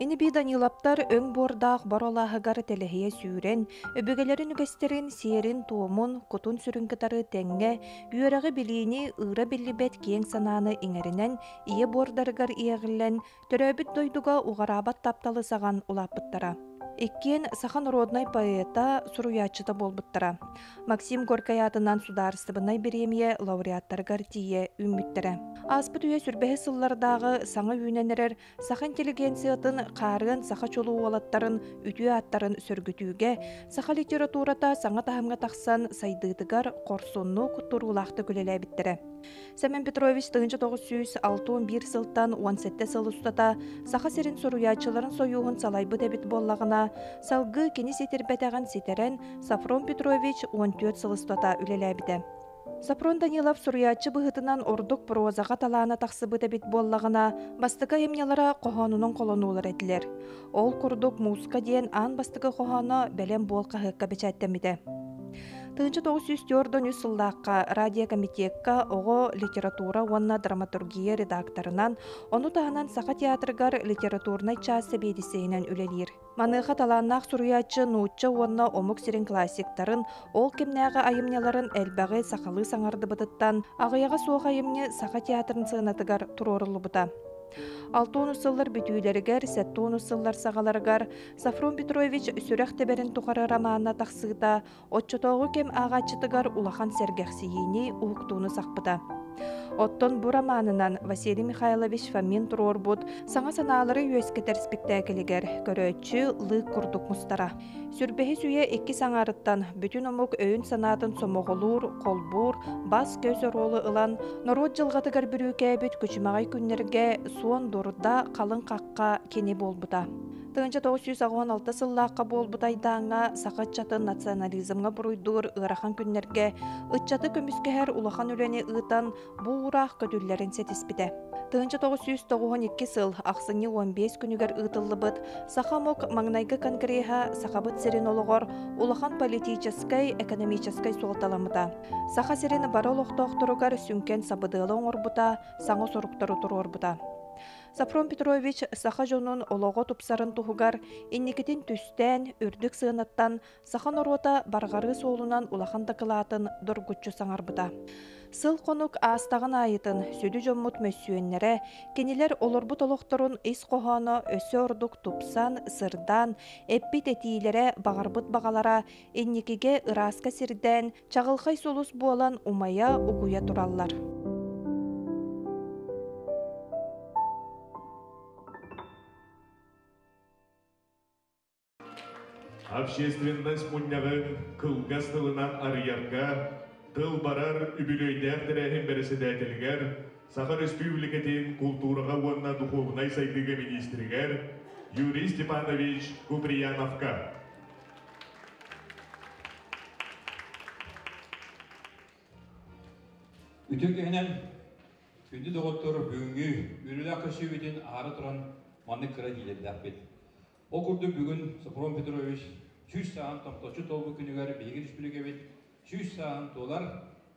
Ини би Данилаптар өң бордаах боролааһыгар телеһие сүүрен, өбүгелерин үгэстерин сиерин туомун, кутун сүрүнкытары тәңҥэ, үөрэҕи билиини ыыра биллибет киэң санааны иңеринен ие бордарыгар иэҕиллэн, төрөөбүт дойдуга уғараабат тапталы саҕан улааппыттара. Иккен сахан родной поэта суруячыта болбуттара. Максим Горкай атынан сударыстыбынай беремие лауреаттаргар тие үммүттере. Аспыт үйе сүрбәһе сыллардағы саңа үйненерер саха интеллигенциятын қарын саха чолу уалаттарын үтүе аттарын сөргүтүүге саха литературата саңа тахымга тахсан сайдыытыгар корсонну куттурулаахты күлеләбиттере. Семен Петрович тыгынча 961 сылтан 17 сыл устата саха серин соруячыларын союғын салайбы дебит боллагына салгы кені сетербетеген сетерен Сафрон Петрович 14 сыл устата үлеләбиде. Сафрон Данилов суруячы быһытынан ордук прозаға талаана тахсыбыта бит боллагына бастыка эмнялара кохонунун колонуулар этилер. Ол курдук музыка диен ан бастыка кохоно белем бол бечаттемиде. Тыынчы 904 сыллааққа радиокомитетка оғо литература уанна драматургия редакторынан, ону таһанан саха театрыгар литературнай чаасы бедисейнен үлелир. Маныха таланнақ суруячы нуучча уанна омук сирин классиктарын, ол кемнәғы айымняларын сақалы саңарды бұтыттан, ағыяға суох айымне саха театрын сыынатыгар турорылы бұта. Алтуну сыллар бүтүүлеригер, сәттуну сыллар сагаларгар Сафрон Петрович сүрәх теберин тухары романна тахсыта, отчотоогу кем агачытыгар улахан сергехсиини ухуктууну сахпыта. Оттон бу романынан Василий Михайлович Фомин турорбут саңа санаалары үескетер спектаклигер көрөөчү лык курдук мустара. Сүрбеһи сүйе икки саңарыттан бүтүн омук өйүн санаатын сомоголуур, колбуур, бас көз ролы ылан, норот жылгатыгар бүрүүкээбит күчүмагай күннерге суон дурда калың какка кени болбута. Тыынча 996 сыллааққа болбутайдааңа сақатчатын национализмға бұруйдуыр ырахан күннерге ытчаты көміскәһәр улахан үләне ытан буурах көтүлләрен сетиспите. Тыынча 992 сыл ақсыны 15 күнігер ытыллыбыт сахамок маңнайгы конгресса сахабыт серин олығыр улахан политической, экономической суалталамыта. Саха серин бары сүнкен сабыдылы оңорбута, саңы соруктары турорбута. Сафрон Петрович саха жонун олого тупсарын туһугар инникитин түстен үрдүк сыынаттан сахан орота баргары соолунан улахан такылаатын доргуччу саңарбыта. Сыл конук астаган айытын сүдү жоммут мөссүөннере кенилер олорбут олохторун ис кохоно өсө ордук тупсан сырдан эппит этиилере багарбыт багалара инникиге ыраска сирден чагылхай солус буолан умая угуя тураллар. Общественность муннягын кылгас тылынан арыярга, тыл барар үбүлөйдер тирәһин берседәтелгәр, Саха Республикатын культурага уанна духовнай сайдыга министригер Юрий Степанович Куприяновка. Үтөкенен күнді доғыттыр бүгінгі үрілі ақышы өтен ары тұран маны кіра дейдерді бет. О күрді бүгін Сафрон Петрович 100 сағын тоқточу толбы күнігер бейгір үспіліге бет 100 сағын толар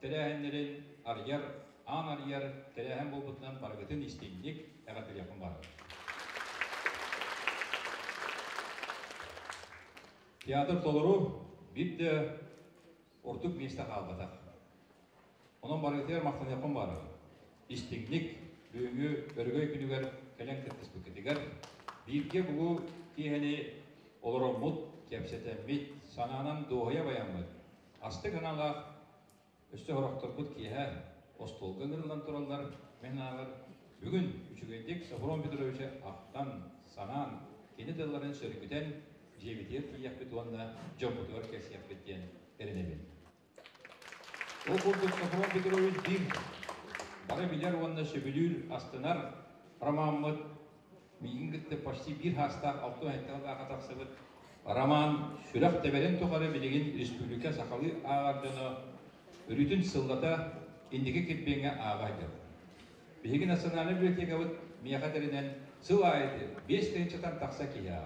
тәрәхенлерін арьяр, ан арьяр тәрәхен болбытынан барғытын істейіндік әғатыр яқын бары. Театр толыру бір де ортық места қалбатақ. Онон барытер мақтан япын бары. Истигник бүгүнгү өргөй кихени олороммут кепсетеммит сананан доһая баяммыт. Асты гыналах өстө хорокторбут киһэ остолга гырылан тураллар меналар бүгүн үчүгендик Сафрон Петрович ақтан санан кені дылларын сөргүтен жебитер кияқпет уанна жомбутуар кесияқпет диен. Ол курдук Сафрон Петрович бир бары билер уанна сөбүлүр астынар романмыт миингитте почти бир хастак алты катаксыбыт роман сүрәк теберен тухары билеген республика сакалы ағардыны үрүтүн сыллата индиге кетпеңе ағайды. Биһиги национальный библиотека вот мияхатеринен сыл айды бес тенчатан такса кия.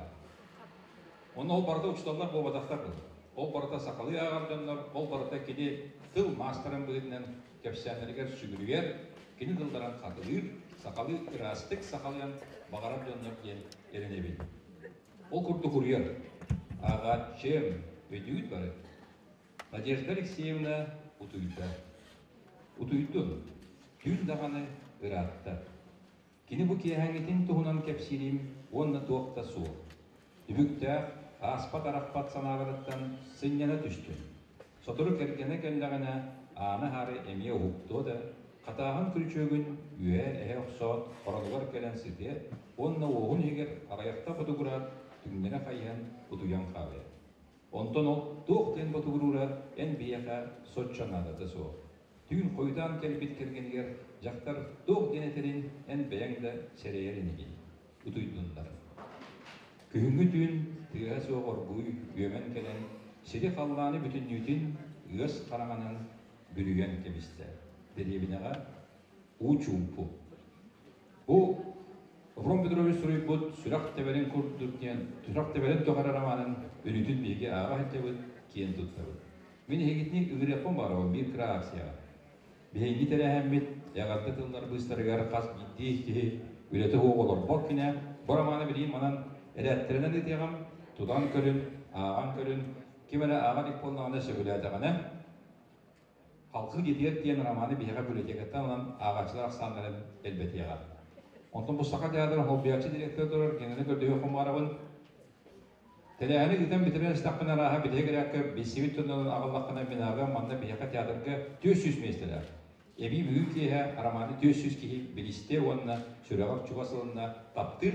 Оны ол барда учталар бобадактар был. Ол барда сакалы ағардынлар, ол барда кеде тыл мастерын быгыннан кепсәнергер сүгүргер кини дылдаран қатылыр, сақалы ырастык сақалыян бағарап жоннор ен эренебин. Ол курду курьер. Ага чем өтүйүт бары. Надежда Алексеевна утуйда. Утуйдун. Түн дағаны ыратта. Кини бу киэһәңитин туһунан кепсирим, онна туокта суу. Үбүктә аспат арақпат санағырыттан сынняна түстү. Сотуру кергене келләгәнә аны хары эмие укту да, катагын күлчөгүн үе эһе оксот, королугар келен сите, онна оғын егер араяқта фотограф со. Түн койдан келбит кергенигер жактар туох денетерин эн бэяңда серееринигин. Утуйдундар. Күһүнгү түн тыга соогор буй үөмэн келен сири халлааны бүтүннүтүн ыас караганан бүрүгөн кебисте. Деребинага учумпу. Бу Врон Петрович Суруйбут сүрак тебелен курдук кен, сүрак тебелен тогарараманын үнүтүн биге ага хеттебут кен туттабыт. Мен хегитник ыгыреппон барабы бир кыра акцияга. Бейни терехеммит, ягарды тылдар быстарыгар кас битти ки үлети хоголор бок кине, бораманы билейм анан эрәттеренен итегам, тудан көрүн, аган көрүн, кимене ага дик болнагана сөйләтәгәне. Халкы гидиет диен романы бияга бүлетегеттен анан агачылар санларын элбете ягат. Онтон бу сака театр хоббиячы директордор генене көрдөй хомарабын. Телеәне гитен битирен стакпына раха битегерәккә бисивит тоннан агыллаккына минага манда бияка театрга 400 местелер. Эби бүгүн кие романы 400 кии билисте онна сүрәгак чугасылына таптыр.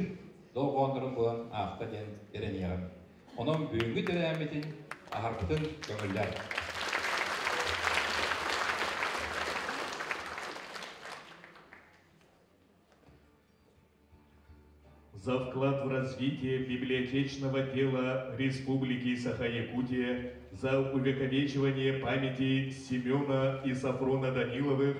За вклад в развитие библиотечного дела Республики Саха-Якутия, за увековечивание памяти Семена и Сафрона Даниловых,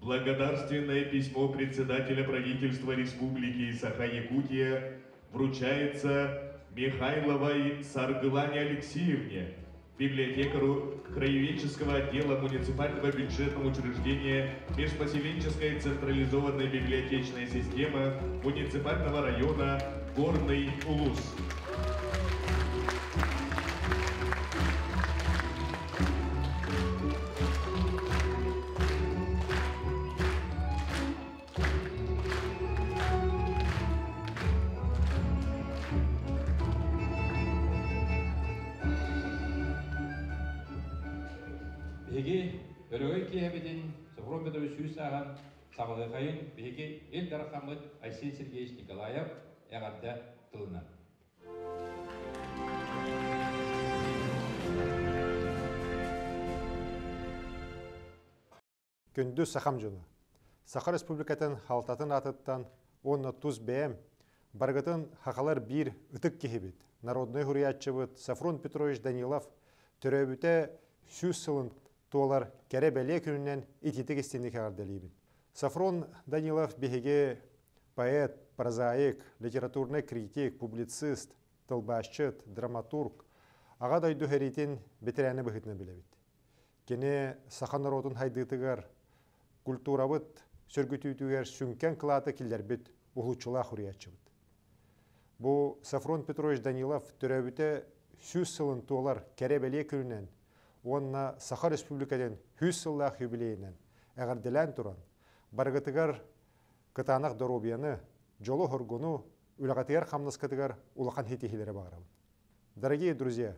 благодарственное письмо председателя правительства Республики Саха-Якутия вручается Михайловой Саргылане Алексеевне, библиотекару краеведческого отдела муниципального бюджетного учреждения Межпоселенческая централизованная библиотечная система муниципального района Горный Улус. Беги эл дарахамыт Айсен Сергеевич Николаев ягарда тылына. Күндү сахам жуну. Саха республикатын халтатын атыттан онны туз бәм, баргытын хақалар бир ытык кихибит. Народной хуриятчыбыт Сафрон Петрович Данилов төрөбүтэ сүз сылын туолар кәрі бәле күнінен ититік істендік ағарделейбін. Сафрон Данилов беге поэт, прозаик, литературный критик, публицист, тылбашчыт, драматург, аға дойду хәритін бетерәні бұхытны білебіт. Кене саха народын хайдытыгар, культурабыт, сөргүтүйтүгер сүнкен кылаты килдербит, улучула хуриячыбыт. Бу Сафрон Петрович Данилов төрөбүтэ сүз сылын туолар кәрі бәле күнінен онна Саха Республикаден хүз сыллах юбилейінен әғарделән туран, баргытыгар кытанақ доробияны, жолу хоргуну, үлағатыгар хамнаскатыгар улахан хитихилері бағарабын. Дорогие друзья,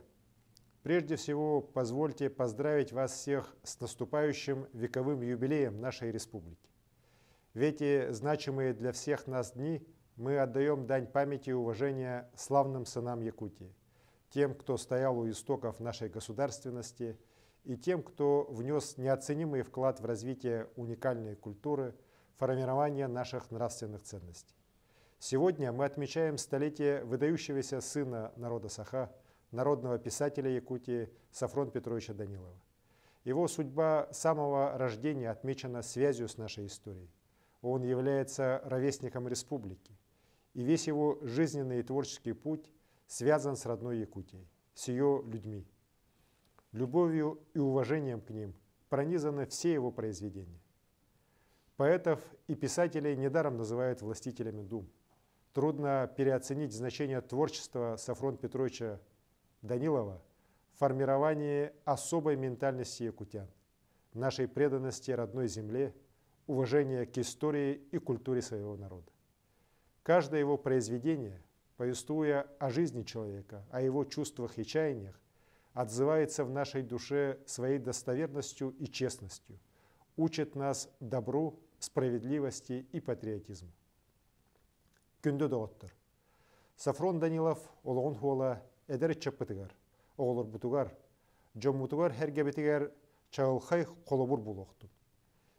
прежде всего позвольте поздравить вас всех с наступающим вековым юбилеем нашей республики. В эти значимые для всех нас дни мы отдаем дань памяти и уважения славным сынам Якутии тем, кто стоял у истоков нашей государственности, и тем, кто внес неоценимый вклад в развитие уникальной культуры, формирование наших нравственных ценностей. Сегодня мы отмечаем столетие выдающегося сына народа Саха, народного писателя Якутии Сафрон Петровича Данилова. Его судьба с самого рождения отмечена связью с нашей историей. Он является ровесником республики, и весь его жизненный и творческий путь связан с родной Якутией, с ее людьми. Любовью и уважением к ним пронизаны все его произведения. Поэтов и писателей недаром называют властителями дум. Трудно переоценить значение творчества Сафрон Петровича Данилова в формировании особой ментальности якутян, нашей преданности родной земле, уважения к истории и культуре своего народа. Каждое его произведение, повествуя о жизни человека, о его чувствах и чаяниях, отзывается в нашей душе своей достоверностью и честностью, учит нас добру, справедливости и патриотизму. Күнді доғыттыр. Сафрон Данилов олығын хуала әдір чаппытыгар, оғылыр бұтыгар, жомутугар хәргебетігер чағылхай қолыбыр бұлықтын.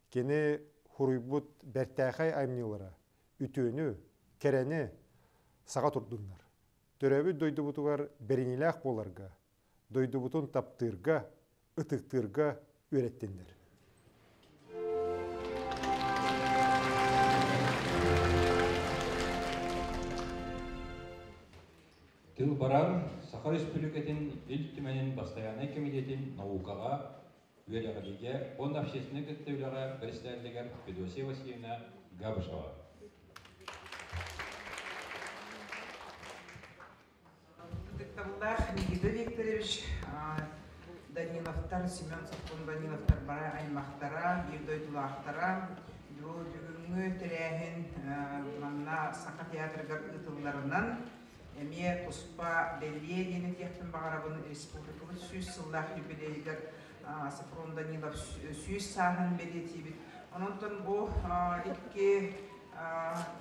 Кені хуруйбут бәртәхай аймнилара, үтөөнү, кәрәне саға турдуннар. Төрәбі дойды бұтыгар беренеләқ боларға, дойды бұтын таптырға, ытықтырға өйреттендер. Тыл барар Сахар Республикатын ил түменин постоянный комитетин наукага үелегелиге он общественный көттөйлөга председательдигер Федосия Васильевна Габышева. Диктовлар Никита Викторович, Даниловтар, Семен Сафон Даниловтар бара аймақтара, Евдойтулақтара, бүгінгі тірәхін манна Сақа театргар ытылларынан Эме туспа беллие дені тектін бағарабын республикабы сүйіс сыллах юбилейгер Сафрон Данилов сүйіс сағын белетибит. Ононтон бұл икки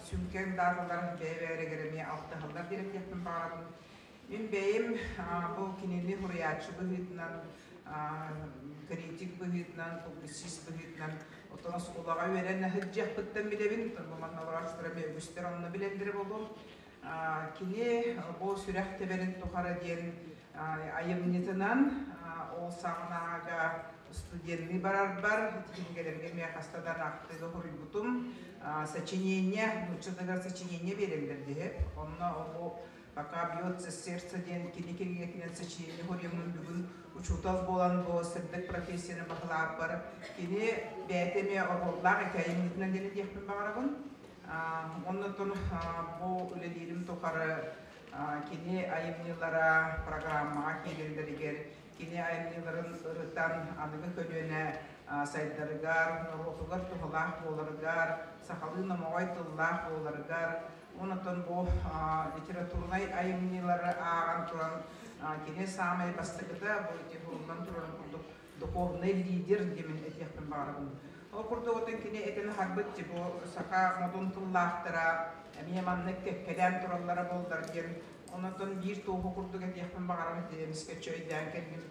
сүнкен дарылар бәйбәрегереме алтығылдар дерек тектін бағарабын Мен бәйім бұл кенелі хуриячы бұхытынан, критик бұхытынан, публицист бұхытынан, отына сколаға верен хыджақ бұттан білебін, бұл манналар мен өстер онны білендірі болдым. Кене бұл сүрәк теберін тұқара айымнетінан, ол сағынағаға студентный барар бар, тикенгелерге мен қастадан сочинение, нучыдығар сочинение ол пока бьется сердце ден кини кини кини сочинение хорьямын бүгүн учутал болан бо сырдык профессияны бахлаап бар кини бәтеме ороллак экайымнитинен дени диэхпин багарабын оннотон бу үлелирим тухары кини айымнылара программага келендеригер кини айымныларын ырыттан аныгы көлүөнө сайдарыгар норотугар тухалаах боларыгар сахалына моғай тыллаах боларыгар онотон бу литературнай айымнилары ааган туран кене самай бастыгыда бу ити бурундан туран духовный лидер демен этияхпен баарабын ол курдугутун кене этен харбыт ти бу сака модун тыллаахтара эмие маннык кеккеден тураллара болдар ден онотон бир тууху курдук этияхпен баарабын тиемиске чөйден келгин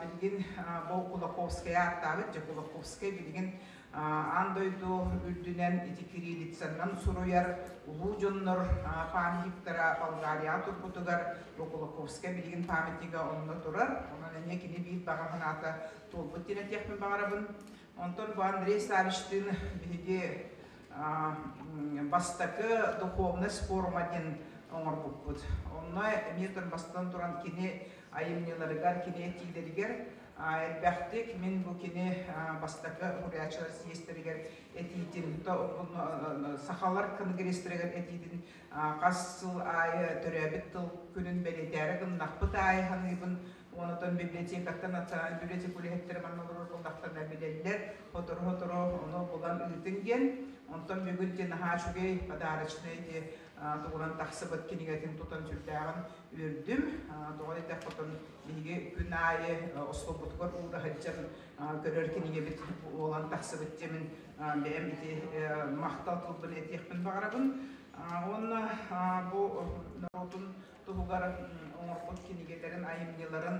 билгин бу кулаковская аттабыт же кулаковская билгин андойду үрдүнен ити кириллицанан суруяр улуу жоннор памятниктара болгария турбутугар Локолоковска билигин памятнига онно турар онон эне кини бир багаханата толбут тине техпин багарабын онтон бу Андрей Савичтин биги бастакы духовность форума ден оңорбуппут онно эмиетон бастан туран кини айымнеларыгар кини тилеригер Әлбәқтік мен бұл кені бастақы конгресстерігер этидин қасыл айы төрәбіт тыл күнін нақпыт айы ханыбын онотон библиотекаттан национальный библиотека үлехеттер манналар қолдақтан әбелелер хотор хоторо оны болан үтінген онтон бүгін тугуран тахсыбыт кинигетин тутан сүртәгән үрдүм туган итә котон биге күн айы ослобутгор ууда хаҗҗан көрөр киниге бит олан тахсыбыт темен бәм ити мактал тулбын этехпен багарабын онна бу народун тугар айымныларын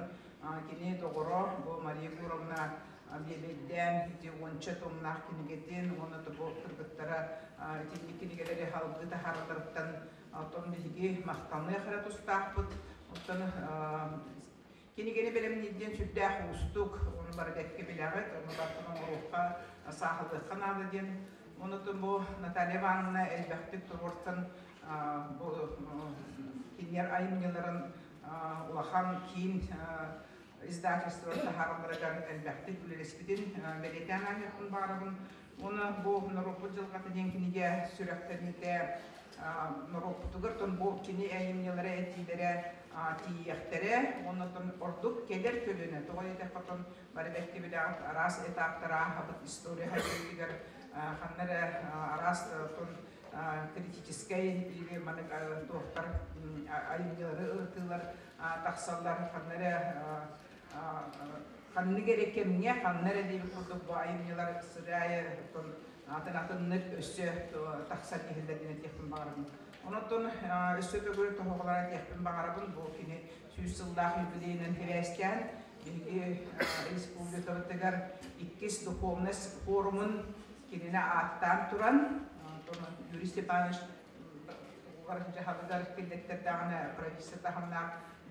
кини тогоро бу Мария Гуровна бебедден ити онча томнах кинигетин оны тобо кыргыттара тинни кинигелери халгы тахарларыттан отон биги мактаны хара тустахпыт оттан кинигени белем нидден сүддах устук. Оны бар бекке билагат оны бартын оңрухка сахылды ханады ден оны бу Наталья Ивановна элбехтик турвортан бу кинер айымнеларын улахан кийин издательство тахарыларыгар элбәхти күлелеспитин белетен ахиятын барабын. Оны бу Норопут жылгаты денкиниге кини әйимнелere этилере тиехтере, оны кедер биле арас история ханнары арас или ыртылар тахсаллар ханнары ханны кереккемне ханнары дейбі курдук бу айымнелар сырая тон атын атыннык өссө тахсан ихилдердине тиехтин багарабын. Онотон өссө төгөр тохоголара тиехтин багарабын бу кини сүүс сылдах юбилейнен иккис духовность аттан туран Степанович тахамна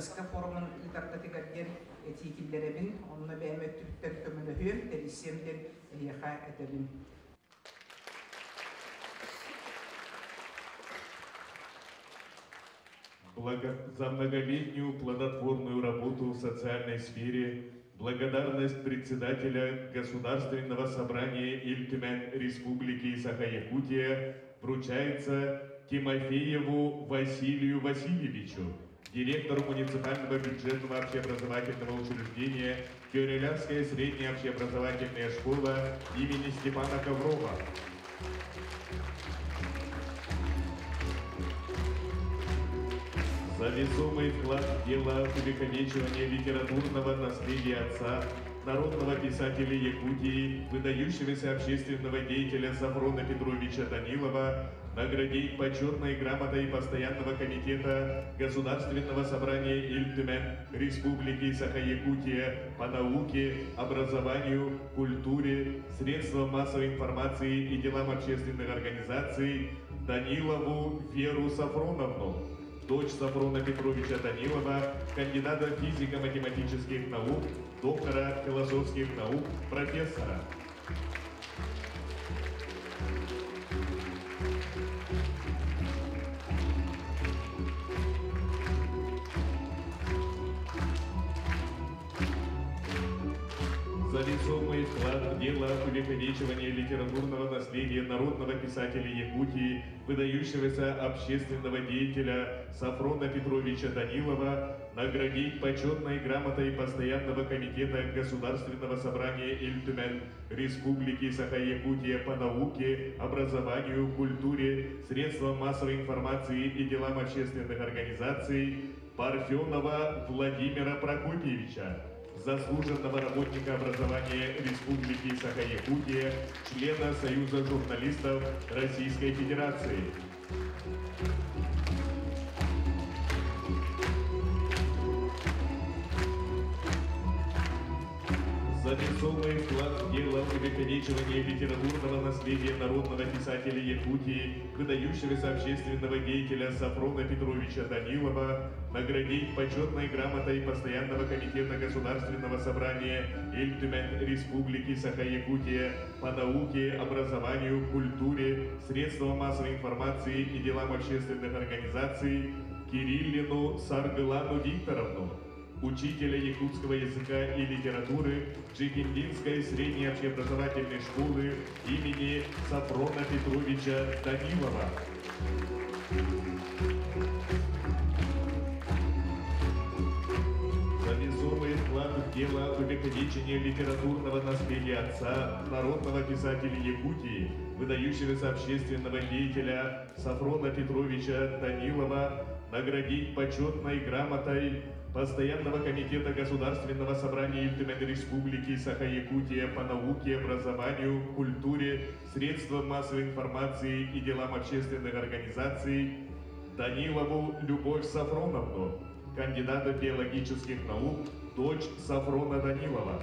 духовностька форумын итартатыгарден этикиллеребин онна бәймөттүттер көмөлөһүм терисемден эйеха этебин. За многолетнюю плодотворную работу в социальной сфере благодарность председателя Государственного собрания Ильтюмен Республики Саха-Якутия вручается Тимофееву Василию Васильевичу, директору муниципального бюджетного общеобразовательного учреждения Кюрелянская средняя общеобразовательная школа имени Степана Коврова. За весомый вклад в дело увековечивания литературного наследия отца, народного писателя Якутии, выдающегося общественного деятеля Сафрона Петровича Данилова, наградить почетной грамотой Постоянного комитета Государственного собрания Ильтюмен Республики Саха-Якутия по науке, образованию, культуре, средствам массовой информации и делам общественных организаций Данилову Веру Сафроновну, дочь Сафрона Петровича Данилова, кандидата физико-математических наук, доктора философских наук, профессора. За весомый вклад в дело увековечивания литературного наследия народного писателя Якутии, выдающегося общественного деятеля Сафрона Петровича Данилова, наградить почетной грамотой Постоянного комитета Государственного собрания Ильтюмен Республики Саха-Якутия по науке, образованию, культуре, средствам массовой информации и делам общественных организаций Парфенова Владимира Прокопьевича, заслуженного работника образования Республики Саха-Якутия, члена Союза журналистов Российской Федерации. За весомый вклад в дело увековечивания литературного наследия народного писателя Якутии, выдающегося общественного деятеля Сафрона Петровича Данилова, наградить почетной грамотой Постоянного комитета Государственного собрания Ильтюмен Республики Саха-Якутия по науке, образованию, культуре, средствам массовой информации и делам общественных организаций Кириллину Саргылану Викторовну, учителя якутского языка и литературы Джигиндинской средней общеобразовательной школы имени Сафрона Петровича Данилова. За весомый вклад в дело увековечения литературного наследия отца, народного писателя Якутии, выдающегося общественного деятеля Сафрона Петровича Данилова, наградить почетной грамотой Постоянного комитета Государственного собрания Ильтюмен Республики Саха-Якутия по науке, образованию, культуре, средствам массовой информации и делам общественных организаций Данилову Любовь Сафроновну, кандидата биологических наук, дочь Сафрона Данилова.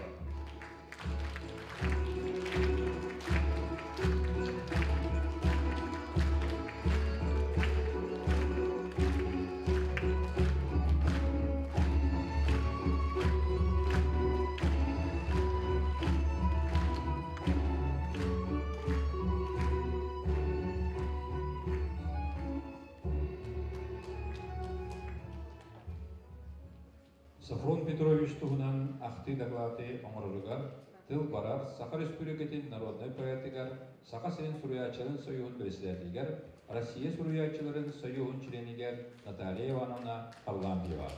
Доклады оңороругар тыл барар Саха Республикатын народной поэтыгар Саха сирен суруячылын союғын председателигер Россия суруячыларын союғын членигер Наталья Ивановна Харламбиева.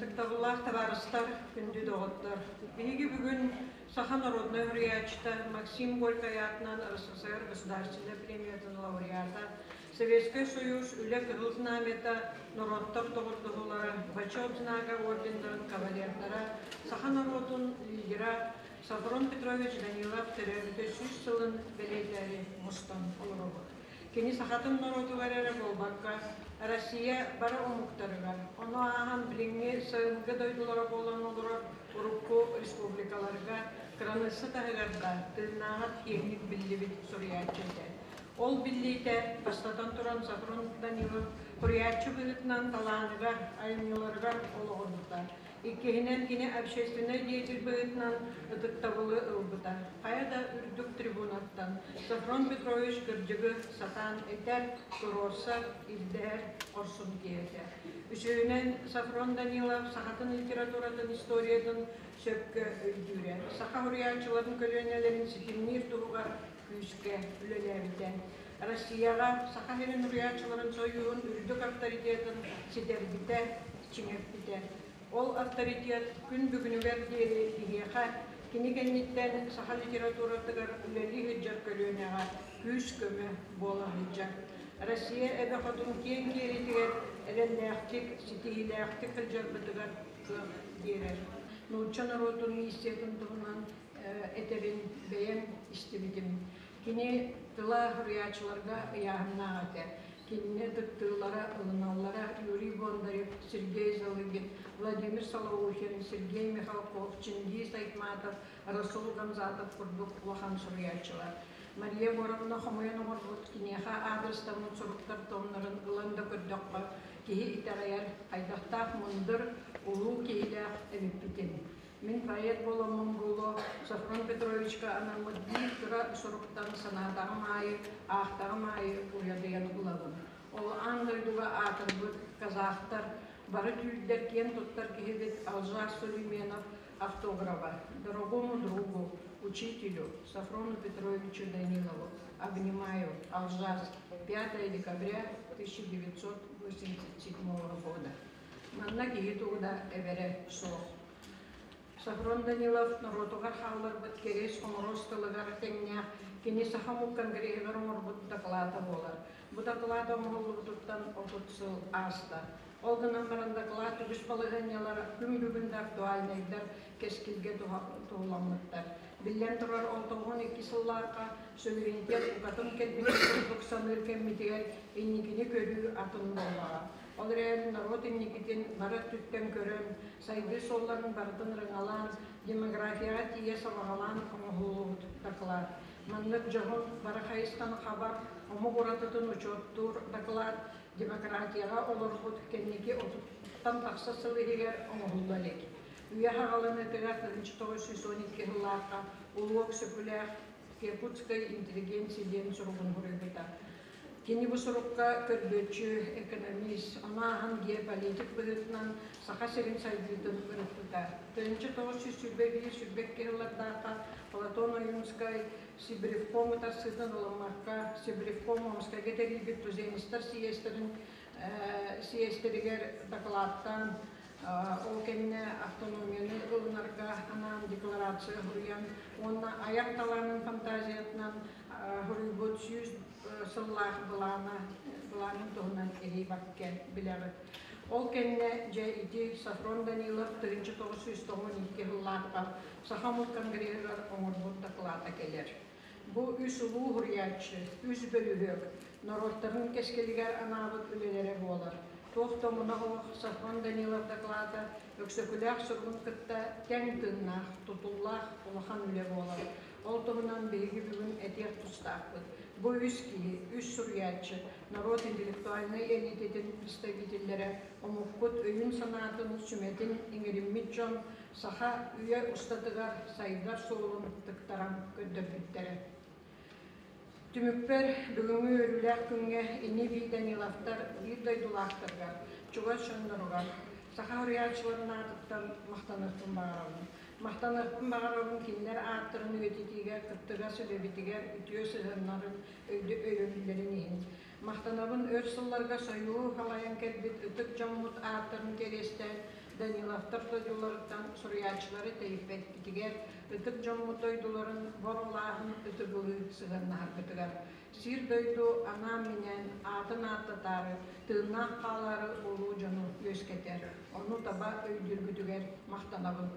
Дыктабыллах табарыстар күнді доғыттар. Биги бүгін Саха народной Максим Горький атынан РСФСР государственной премиятын лауреата Советский Союз үле кыгыл намета народтар тоғырдығылары Бачов знага ордендерін кавалерлара Саха народын лидера Сафрон Петрович Данилов терәрді сүз сылын белейтері мұстан олырығы. Кені сахатын народу варера болбакка Россия бара омуктарыга. Оно ахан билинги сыйынгы дойдулара болан олора Урукку республикаларга кранысы тағыгарда тылнағат киеңник биллибит Суриячыда. Ол биллите бастатан туран Сафрон Данилов Хуриячы быгытнан таланыга айныларга ологордута. Иккехинен кини общественный деятель быгытнан ытыктабылы ылбыта. Каяда үрдүк трибунаттан Сафрон Петрович кырдьыгы сатан этер курорса илдер орсун киете. Үшөйүнен Сафрон Данилов сахатын литературатын историятын сөпкө өйдүре. Саха хуриячыларын көлөнелерин сикимнир туруга күйіске үлелерден. Россияға Сахарин хуриячыларын союын үрдік авторитетін сидергіте, чиңеппіте. Ол авторитет күн бүгінігер дейі дегеға кенегенниттен саха литературатыгар үлели хыджар көлөнеға күйіс көмі бола хыджар. Россия эбе хотун киен киеритигер элеллээхтик, ситигилээхтик хыджар бытыгар диерер. Нурча народун миссиятын тугунан этерин бэйем истибитим. Кини тыла хурьячыларга яхыннаате. Кинне тыктылара, ылыналлара Юрий Бондарев, Сергей Залыгин, Владимир Солоухин, Сергей Михалков, Чингис Айтматов, Расул Гамзатов, Курдук, Лохан Сурьячылар. Мария Боровна Хомоян Орбут, Кинеха адрестамын суруктар томнарын ыланда көрдөккө, кихи итараяр, айдахтах мындыр, улуу кихилях эбиппитин. Минхает Бола Монголо, Сафрон Петровичка, она Мадиктора, Суруктан Санатар Майи, Ахтар Майи, Уяден Гулавын. Ол Ангель Дуга Атарбы, Казахтар, Бары Тюльдер Кентуттар Кихедет Алжар Сулейменов, автографа дорогому другу, учителю Сафрону Петровичу Данилову. Обнимаю. Алжас. 5 декабря 1987 года. Манна Гитуда Эвере Сох. Сафрон Данилов народугар хаалар бит керес оморостылыгар теңня кини сахамук конгрегер оморбут доклада болар. Бу доклада оморлуктан опутсыл аста. Олгынан баран доклад үгіс балыганялар күн бүгүнде актуальныйдар кескилге туғламыттар. Биллен турар олтоғын екі сылларқа суверенитет укатын келбин туксан өлкеммитигер инникини көрүү атын болмаға. Ол реаль народ инникитин бары түттен көрөн, сайды солларын бардын рыңалан, демографияға тие сабағалан омоғулуут доклад. Маннык жоғын бары хайыстан хабар, омуг уратытын учеттур доклад, демократияға олорбут кеннеки отуттан тақса сылыгер омоғулалек. Үйе хағаланы тегар 1912 жылларқа улуок сөпілер кепутскай интеллигенцияден сұрғын хүребіта. Кені бұл сұрыққа көрбетші экономист, анахан геополитик бұдытынан сақа сайдыдың үріпіта. 1901 сүрбекке жыллардақа Платон Сибиревком оламаққа Сибиревком тузенистер сиестерин сиестеригер докладтан ол кемне автономияны ылынарга анан декларация хуруян онна аяк таланын фантазиятынан хуруйбут сүүс сыллах былана быланын туһунан эри баккен билебит Ол кенне же ити Сафрон Данилов 1992 жылларда Сахамут конгрегер оңорбут доклада келер. Бу үс улуу хуриятчы, үс бөлүгөк, народтарын кескелигер анабыт үлелере болар. Тохтомуна ох Сафрон Данилов доклада үле болар. Ол туһунан беги бүгүн этиях тустакпыт. Бу үс ки, үс сурьячы, народ интеллектуальный элитетин представительдері омуккут иңериммит жон саха үйе устатыгар сайдар. Түмүкпер бүгүнгү өрүлээх күнгэ ини бийден илафтар биир дойдулаахтарга, чуга шонноруга, саха урьячыларын аатыттан мактаныктын багарабын. Мактаныктын багарабын кинилер ааттырын үгетитиге, кыттыга сөдөбитиге, үтүө сыгыннарын өйдө өйрөнүлерин иһин. Мактанабын өр сылларга союу жоммут ааттырын терестен, Даниловтар дойдуларыттан сурьячылары тейиппет битигер, ытык жоммут дойдуларын боролаахын ытыгылы сыгыннахар бытыгар. Сир дойду ана менен атын аттатары, тыыннаах каалары улуу жону өскетер. Ону таба өйдүргүтүгер мактанабын.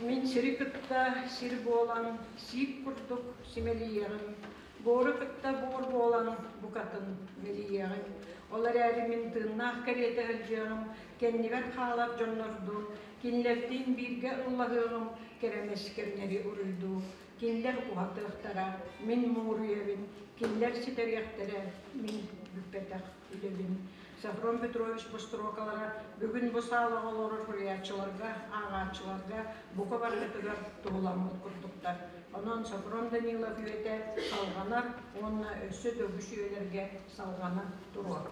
Мен сири кытта сир болан, сип курдук симелиерин, бору кытта бор болан букатын мелиерин. Олар әрі мен тыыннаах карета ылжыгым, кеннигер хаалар жоннорду, кинлердин бирге ыллагыгым керемескернери уруйду. Кинлер уатыктара, мен муруебин, кинлер ситерияхтара, мен бүппетах үлебин. Сафрон Петрович Бострокалара бүгін босалы олору фуриячыларга, ағачыларга, бука баргатыгар туғуламыт курдуктар. Онон Сафрон Данилов үйете салганар, онна өссө төгүш үйелерге туруа.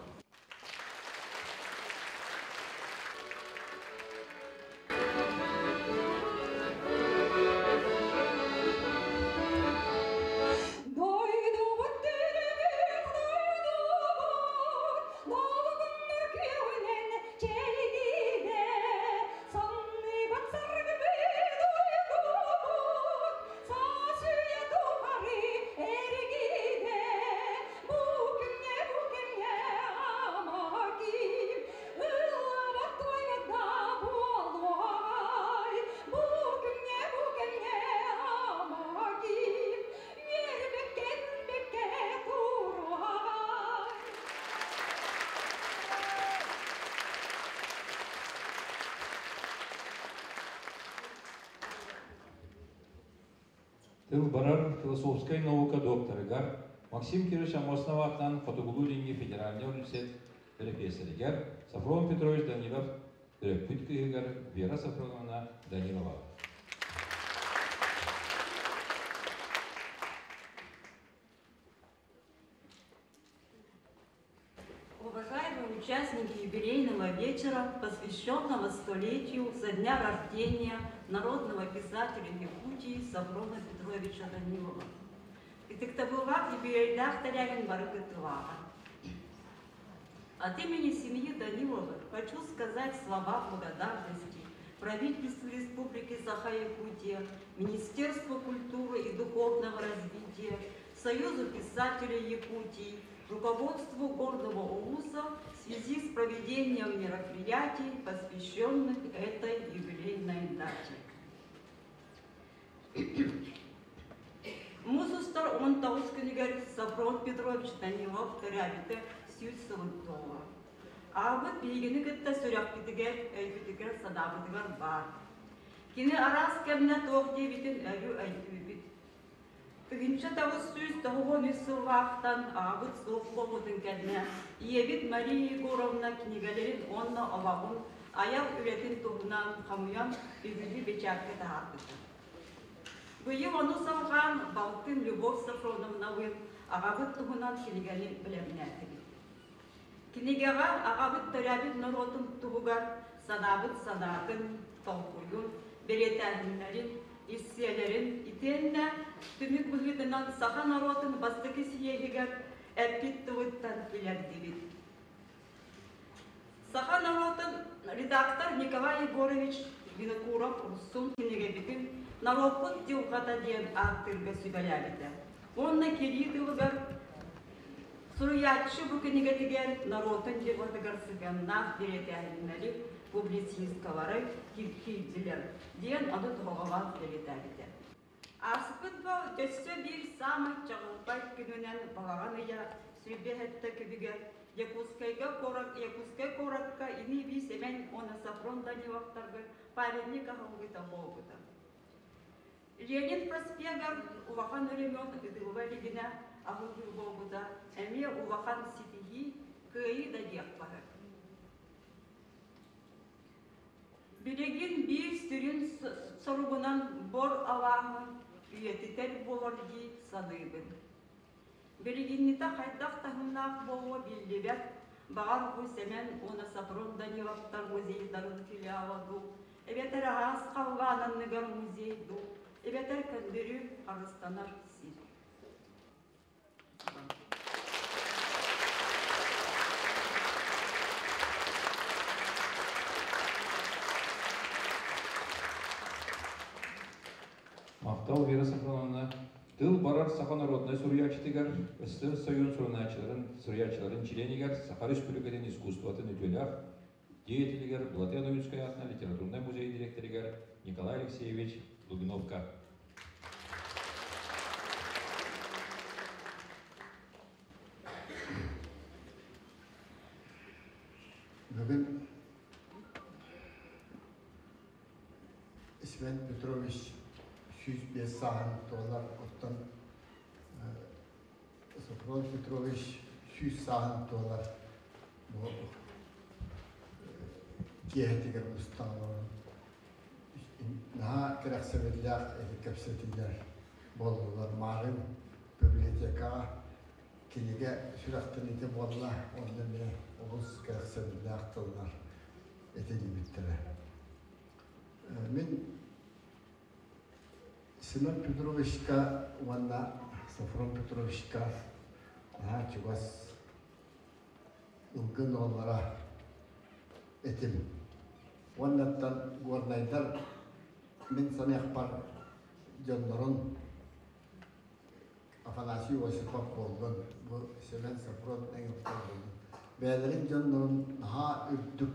Тыл барар философская наука докторыгар Максим Кирилович Амоснов атынан фотогулуринги федеральный университет. Профессорыгар Сафрон Петрович Данилов. Пүт кыйгар Вера Сафроновна Данилова. Вечера, посвященного столетию со дня рождения народного писателя Якутии Сафрона Петровича Данилова. Итыктабылвак юбилейдах талягин барыкытывага. От имени семьи Даниловых хочу сказать слова благодарности правительству Республики Саха-Якутия, Министерству культуры и духовного развития, Союзу писателей Якутии, руководству горного УУСа в связи с проведением мероприятий, посвященных этой юбилейной дате. Музустар он таусканигер Сафрон Петрович Данилов Тарябите сүйт сылыктоға. Абыт бейгіні кітті сүрек бітігер, өйбітігер, садабытығар бар. Кені арас кәміне тоқ дебітін әрі әйті бит. Тыгынча тавыз сүз тоғын үсілвақтан абыт соқ болудың кәдіне. Иебит Мария Егоровна книгелерін онна обағын аяқ үретін тұғынан қамуян үгілі бечарке тағатыды. Быйыл оны салған Балтын Любовь Сафроновнавын ағабыт тұғынан книгелерін білемінәтігі. Кинигега агабыт төрәбит норотун тугугар санабыт санатын толкуйун беретәннәрин түмик быгытынан саха наротын бастыки сиегер әппит туыттан килер дибит. Саха наротын редактор Николай Егорович Винокуров Урсун кинеге битин наротпут тиуката диен актырга сүбәләбите. Онна киритылыгар Суруятчы бүкінеге деген народын жеватыгар сыганнах беретәліннәли публицисткалары кирхидзилер. Ден аны тоғаван беретәліде. Арсыпыт бұл төссі бір самы чағылпай күнінен балаған ия сүрбехетті кібігер. Якускайга корак, якускай коракка ини би семен оны сафрон данилақтарға памятник ағылғыта болғыта. Ленин проспегар улахан өлемен ыдылва лигіне ағылғы болғыда, әме улахан ситиги кыйы да дек бары. Билегин бир сүрін сорубунан бор алаңы үйетитер болор ди саныыбын. Билегиннита хайдах тахымнаах болуа биллибет, бағар бу семен она сапрон даниловтар музейдарын филиалы ду. Эбетер ағас қалғананныгар музей ду. Эбетер кандыры арыстанар сир. Мақтау Вера Сафроновна тыл барар Саха народной сурьячтыгар, Өстер союн сурначыларын, сурьячыларын членигер Саха Республикатын искусстватын өтөлях, деятелигер Булатеновичская атна литературный музей директоригер Николай Алексеевич Лугиновка. Бүгін Исмен Петрович 105 сағын доллар оттан Сафрон Петрович 100 сағын доллар бұл киһетигер устанларын наһа керәксәбетләк кәпсәтиләр болдылар марын библиотека кинеге сүрәктен ите болла онда менә улус керәксәбетләк тыллар этелибиттеләр Мен Семен Петровичка ванна Сафрон Петровичка наһа чугас ылгын олара этим Оннаттан горнайдар мен самях бар жоннорун Афанасий Осипов болдун. Бу Семен Сафрон эңиптер болдун. Бәлерин жоннорун наха үрдүк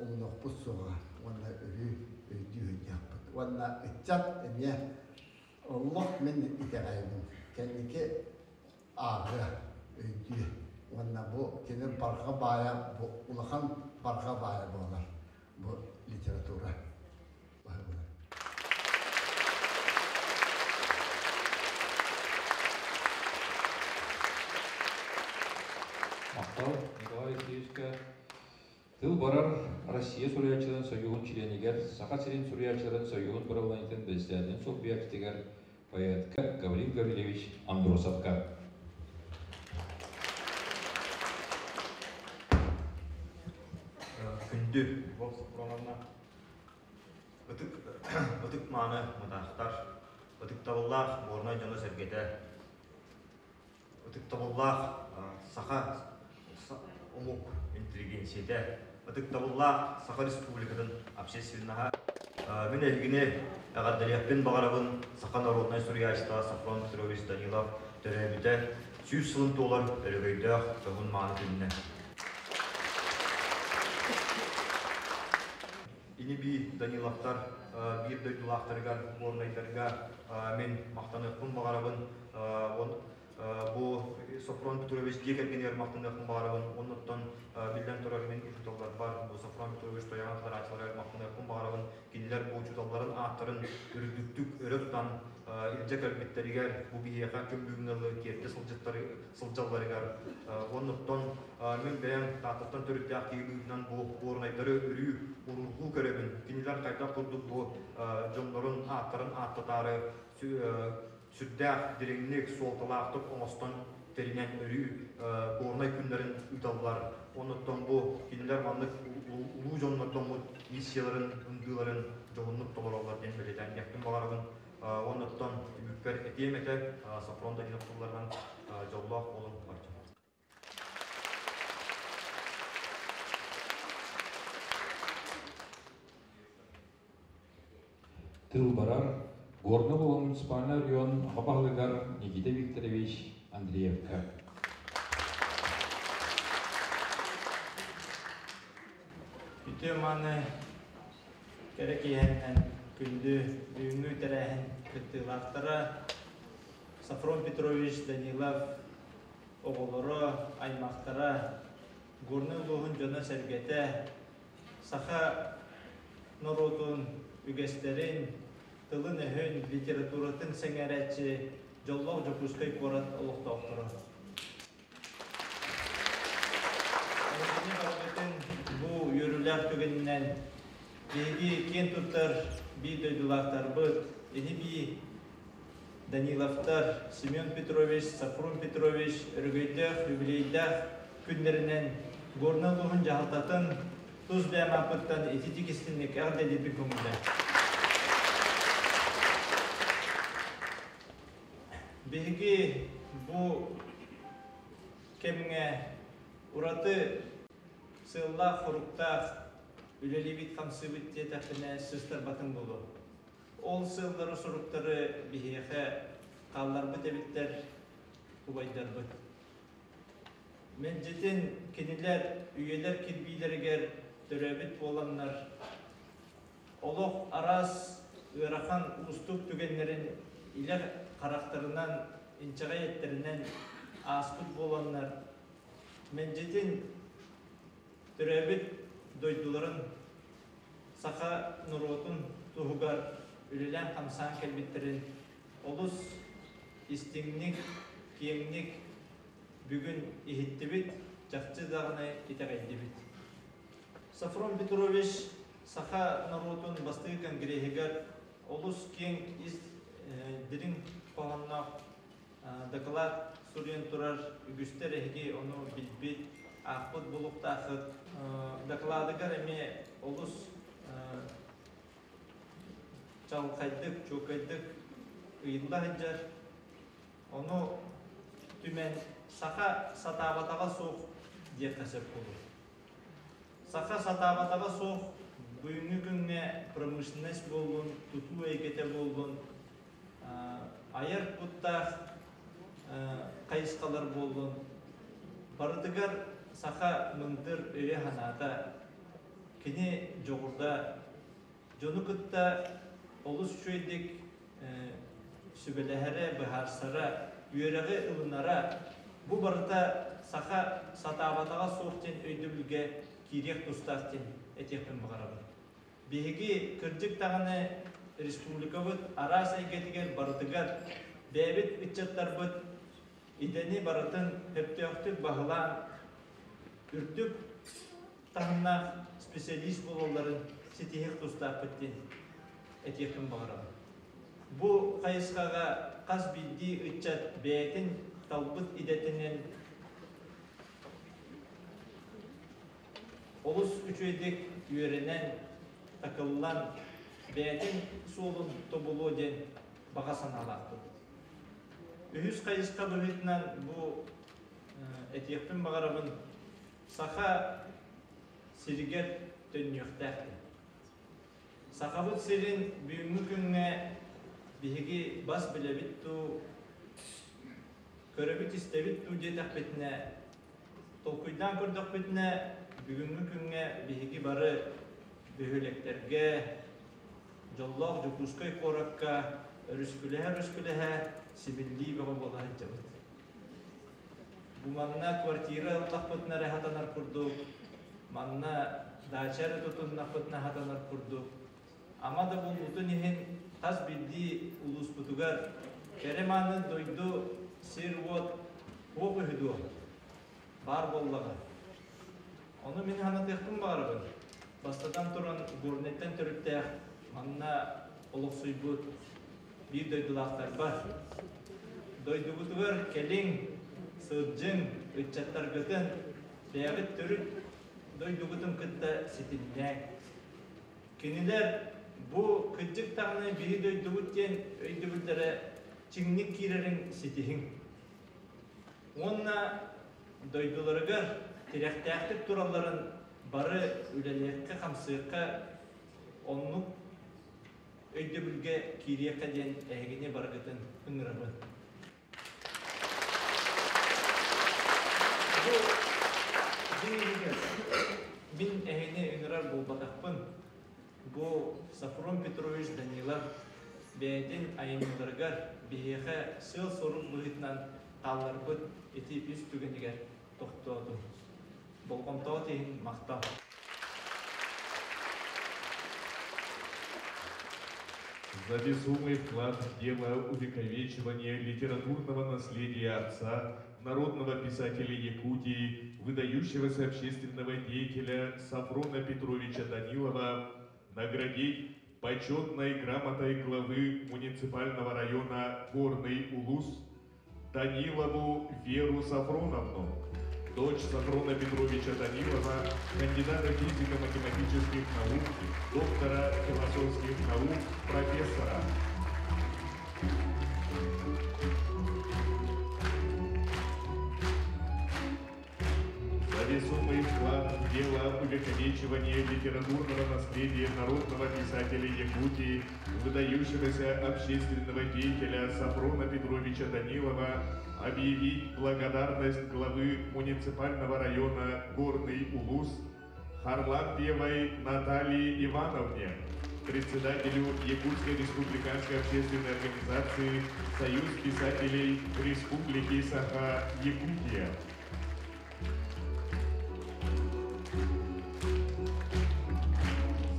умнок буссуга, онна өрү өйдү Онна ытчат эмне бу кенен парха бая, бу литература. Мақтау Николай тыл барар Россия сурьячыларын союғын членигер, Саха Сирин сурьячыларын союғын бұраланетін бездерден сол биятигер поэтка Гаврил Гаврилевич Амбросовка. күндү бол сопронна ытык ытык мааны мытахтар ытык табыллах борна жана сергете ытык табыллах саха умук интеллигенцияте ытык табыллах саха республикатын общественнаха мен агадалияппен багарабын саха народный сурьячта сафрон петрович данилов сылын туолар өрөгөйдөөх төгүн мааны күнне Инеби Даниловтар орнайдарга мен бағарабын. Он бу Софрон Петрович декергенер мақтанықпын бағарабын. Оннықтан билден тұрар мен учуталдар бар. Бу Софрон Петрович тояған қадар ачылар мақтанықпын бағарабын. Кинилер бу учуталларын аттарын үрдүктүк өрө тутан илже кәрбеттеригер бу бияка көмбүгналы керте сылжыттары сылжалларыгар. Мен бу үрүү урургу көрөбүн. Кинилер кайта курдук бу солталаактык оңостон теринен өрүү орнай күнлерин үталлар. Оннықтан бу кинилер маннык улуу жонлордон миссияларын, үндүларын жогуннук толоролар ден белетен яктын багарабын. Оннықтан үккер этиемете Сафронда динақтылардан жоллах болын барча. Тыл барар Горный муниципальный район Хабаглыгар Никита Викторович Андреевка. Үтөманы кәрекейһеннән күнді үйіңі тәрәһін күттілақтыры Сафрон Петрович Данилов оғылыры аймақтыры Горны луғын жона сәргеті Саха Нұрутын үгестерін тылын өһін литературатын сәңәрәтші жоллоо жокускай корат олохтоохторо бу йөрүләр түгеннән биги кен туттар би дөйдулактар быт эни би Даниловтар Семен Петрович, Сафрон Петрович өргөйдөх, юбилейдах күннеринен горналугун жаалтатын туз бәм апыттан этитикистинник әрде дебі көңілді. Беги бу кемге ураты сылла хуруктах үлелебит хамсыбыт тетәпіне сыстар батын болу. Ол сыллары суруктары бихеха қаллар бит эбиттер убайдар бит. Мен жетен кенелер үйелер кирбилергер төрөбит боланнар. Олох арас ырахан устук түгеннерин илер карактарынан инчага еттеринен аспыт боланнар. Мен жетен төрөбит дойдуларын саха нуротун туһугар үлелен хамсан келбиттерин олус истиңник киеңник бүгүн иһиттибит жакчы дагына итегайдибит Сафрон Петрович саха нуротун бастыгы конгрегигер олус кең из дирин паланна доклад сурен турар үгүстер эһиги ону билбит ақпыт бұлықтақыт докладыгар эме олус чалқайдык чокайдык ыйылла хыджар ону түмен саха сатабатага соох диет касеп болу. Саха сатабатага соох бүгүнкү күнгө промышленность болгон тутуу эйкете болгон аяр буттах кайыскалар болгон барытыгар саха мындыр өре ханата кини жогурда жону кытта олус чуйдик сүбелеһере быһарсара үереги ылынара. Бу барыта саха сатабатага суохтен өйдөбүлге кириек тустахтен этеппен быгарабын биһиги кырдьык таганы республикабыт арас эйгетигер барытыгар бэбит ыччаттарбыт идени барытын хөптөктүк бағылан үртүк таңна специалист бололарын сетихек тустап биттин этиектин бағырам. Бу қайысқаға қаз бидди ыччат бәйтін талбыт идетінен олус үчөйдек үйеренен такыллан бәйтін суолун тобулу ден баға саналақты. Үхүс қайысқа бөбетінен бу этиектин бағарабын саха сиригер төннүөхтәхти. Сахабыт сирин бүгүнкү күнгө биһиги бас билебит ту көрөбүт истебит ту диэтэх битне толкуйдан көрдөх битне бүгүнкү күнгө биһиги бары бөһүлектерге жоллоох жукускай коракка өрүскүлэһэ өрүскүлэһэ сибилли бага болаһы жабыт Буманна квартира лахпытна рахатанар курдук, манна дачары тутуннахпытна хатанар курдук. Ама да бул утун ихин таз билди улус путугар, кереманы дойду сир вот хүду, бар боллага. Оны мен хана тектім барыбын. Бастадан туран гурнеттен түріттәк, манна олық суйбут, bir дойдулақтар бар. Дойдубутугар келин сылжың үтчаттар гытын бәғіт түрік дойдугутун кытта ситинне. Кинилер бу кыджык тағыны бири дойдугуттен өйдүбүлдері чиңник кирерин ситихин. Онна дойдуларыгар тиректәктік тураларын бары үлелерке хамсыйыққа оннук өйдүбүлге кириекке ден әгіне баргытын үңірабын. Бу Мин әһене үңрәр булбатахпын. Бу Сафрон Петрович Данилов бәйден айымыларгар бейеға сыл сорук бұғытнан қалларбыт ети үз түгенігер тоқтоды. Болғымтау тейін мақтау. За весомый вклад в дело увековечивания литературного наследия отца, народного писателя Якутии, выдающегося общественного деятеля Сафрона Петровича Данилова, наградить почетной грамотой главы муниципального района Горный Улус Данилову Веру Сафроновну, дочь Сафрона Петровича Данилова, кандидата физико-математических наук, доктора философских наук, профессора. Дело увековечивания литературного наследия народного писателя Якутии, выдающегося общественного деятеля Сафрона Петровича Данилова, объявить благодарность главы муниципального района Горный Улус Харлампьевой Наталье Ивановне, председателю Якутской республиканской общественной организации «Союз писателей Республики Саха-Якутия».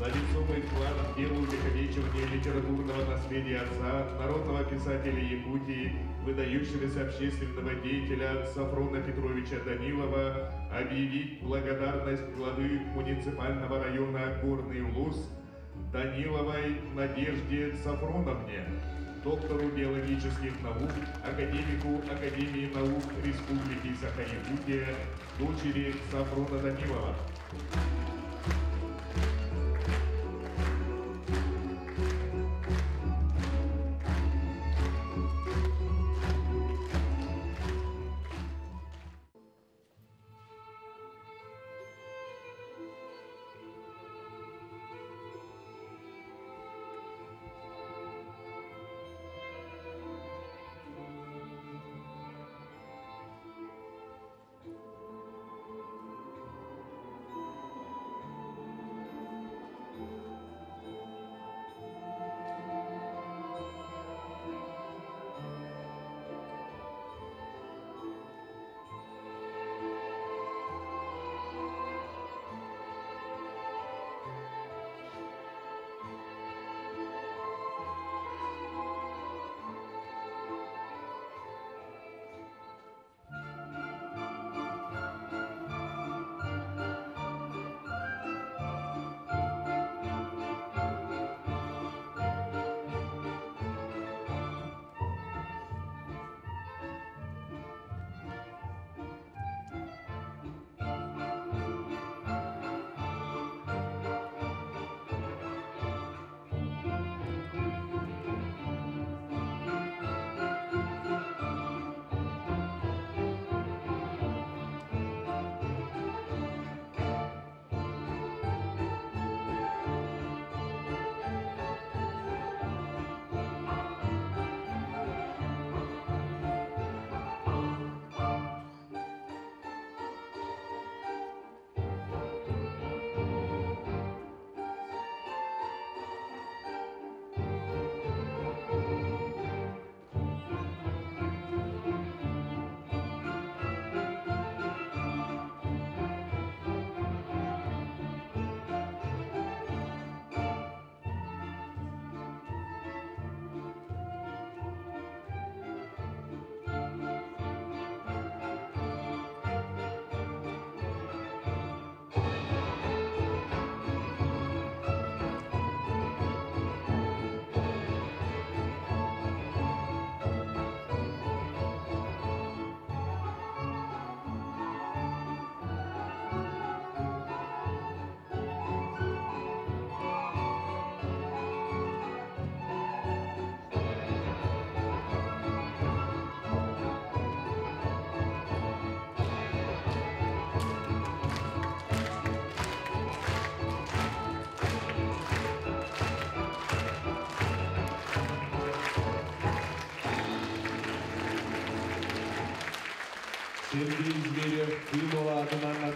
Весомый вклад в дело увековечивания литературного наследия отца, народного писателя Якутии, выдающегося общественного деятеля Сафрона Петровича Данилова, объявить благодарность главы муниципального района Горный Улус Даниловой Надежде Сафроновне, доктору биологических наук, академику Академии наук Республики Саха-Якутия, дочери Сафрона Данилова.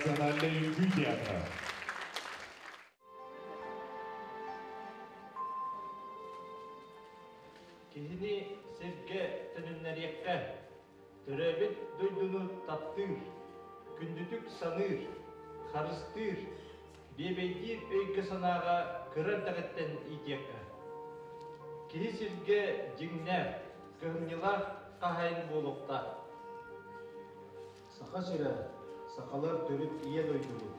Национальное юбилей театра. Кисини севке төнүннәрекке, Төрәбит дойдуну таптыр, Күндүтүк саныр, харыстыр, Бебейдир өйкі санаға кырар тағыттен икекке. Киһи сирге жиңнәр, кыһыннылар кахайын болуқта. Саха сирә, сақалар төрүп ие дойдулу.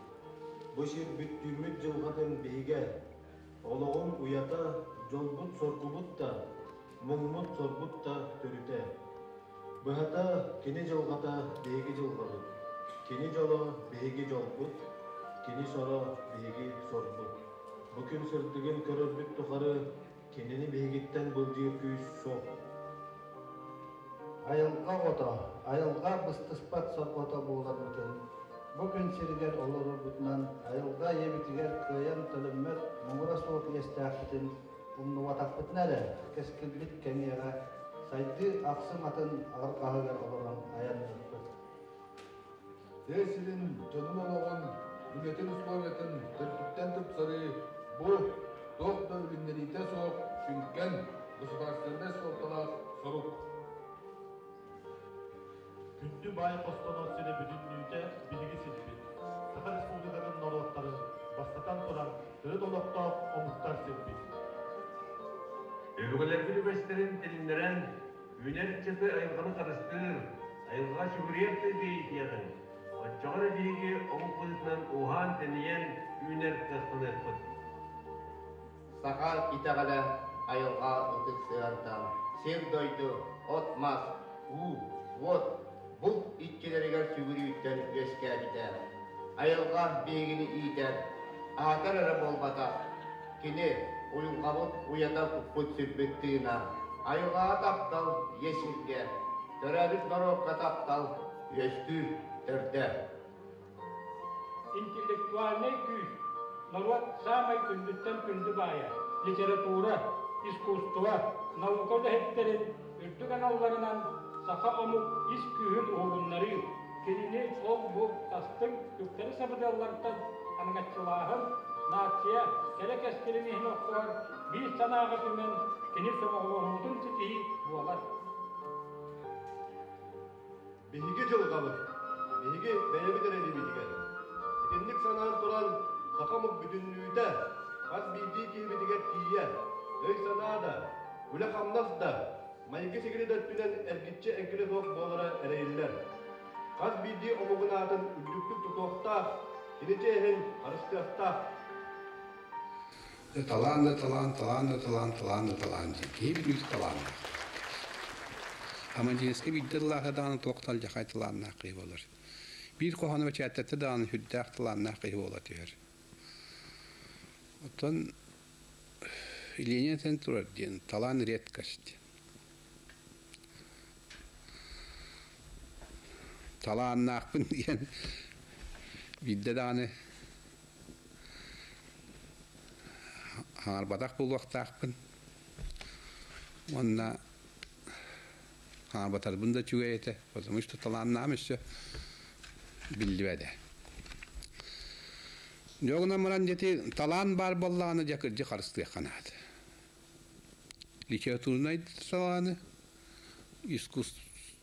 Бышыр бүттүрмүт жылғатын бейге, олоғын уята жолбут соркубут да, мұңмут сорбут да төрүте. Быхата кини жылғата бейги жылғабыт, кини жоло бейги жолбут, кини соро бейги сорбут. Бүкүн сырдыгын көрөрбүт тухары, кинини бейгиттен былжыр күйс соқ. Айылға қота, айылға быстыспат сорқота болармытын. Бүгін сиригер олору бұтынан айылға ебітігер кыян төліммет мұңыра соқ естәқтін ұмны әлі кескілбіт кәмеға сайды ақсым атын ағыр қағығар аян Тесилин жонун олоғын, үнетін условиятын тәртіптен тұп сары, бұ тоқ соқ, шүнкен, сорук. Күнді бай қостанов сені бүтіннүйте білігі сілбет. Саха Республиканың норваттары бастатан тұран түрі долақта омуқтар сілбет. Өгілер күлібестерін тіліндерін, үнер чыты айылғаны қарыстыр, айылға шүгіриетті дейтияғын. Отчағыры бейге оңық құзытынан ухан тәнiyен үнер қыстын әтпіт. Саха итағала айылға ұтық сығантан. Сен дойду, отмас, у, вот, үттен өске бітер. Айылға бегіні итер, ағатар әрі болбата. Кені. Айылға таптал есілге, төрәбіт таптал түрді. интеллектуальный күй, народ самый күндүттен күнді бая, литература, искусство, наука күйін оғыннары, келini ол бұл тастың күптері сабыдаллардан аңгатчылағын, нация, керек әскерін ехін оқуар, bir санаға түмен, кені соғылуымудың тітейі буалар. Биһиги жылғабыт, биһиги бәйәби дәрәҗе битигән. Этинник санаан туран сакамык бүтүннүүтә, хас биди киһибитигә тия, өй санаада, үле хамнас да, майги сигири дөттүнен эргитче эңкиле соқ болара эрейиллер. Хас биди омугунаатын үдүктүк тутуохта, киниче эхин арыстыахта, Талан да талан, талан да талан, талан да талан. Кейбір үз талан. Ама жинеске биддиллаха дааны тоқтал жақай талан нақи болар. Bir kohana ve çettette dağın hüddek tılan naqi talağın nakbın diyen. Bildi de hani hanarbadak bulvak takbın onunla hanarbatar bunu da çüveyete o zaman işte talağın namışça bildi ve de. Yoguna mıran jeti talan bar ballağını jakırcı karıstıya kanadı. Literaturnaydı talanı, iskustu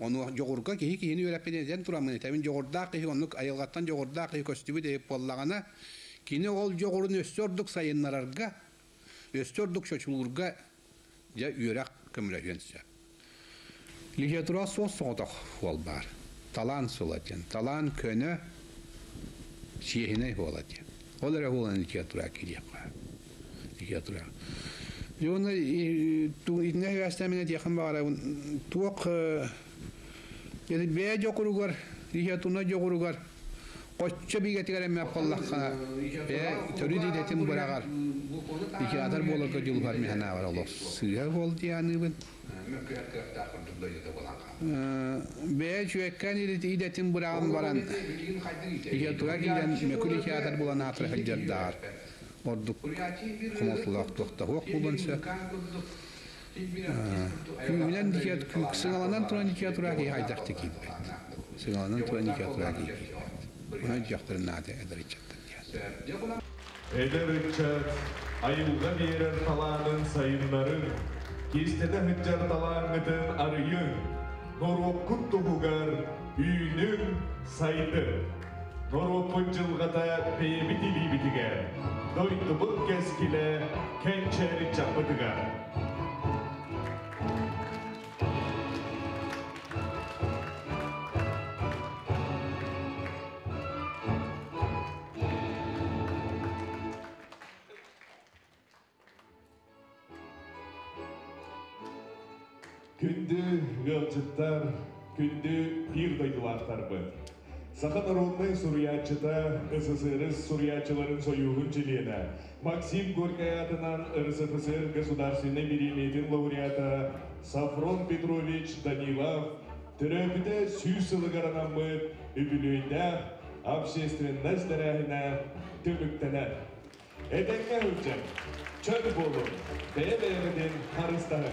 onu yoğurga ki ki yeni öğretmeden zen turamını tabii yoğurdak ki onu ayılgattan yoğurdak ki köstübü deyip bollagana kini ol yoğurun östürdük sayınlararga Östürdük şoçulurga ya yürek ol bar. Talan solatyan, talan könü şehine olatyan. Olara olan literatura kiriyak. Literatura. Yona tu idne üniversitemine yakın Yedi be çok urugar, riyatuna çok urugar. Koçça bir getirer mi Allah kana. Be törü didetim bırakar. İki atar bol kadar yıl var mı hana var Allah. Sıyar bol yani ben. Be çökken didetim bırakam varan. İki atura giden mekul iki atar bulan hatır hıccar dar. Orduk kumatulak tuhta hok bulunsa. күк сыңаланан туран дикет тура ки хайдак текип. Сыңаланан туран дикет тура ки. Уна жактырын нады эдер Эдеричат айылға берер таланын сайынларын, кестеді хыджар талаңытын арыйын, Норопкут тугугар үйнің сайды. Норопкут жылғата бейбі дили бітігер, дойды бұл кескіле кәнчәрі чапытыгар. Ылчыттар, күнді пир дойдулақтар бұл. Саха народный сурьячыта СССР сурьячыларын союғын жилена. Максим Горький атынан РСФСР государственной беременетін лауреата Сафрон Петрович Данилов түрөбіде сүйсілігарынан мұт үбілөйді общественность дәрәхіне түміктенер. Эденге hüccem, çöl bolu, beye beyemedin harıstanı.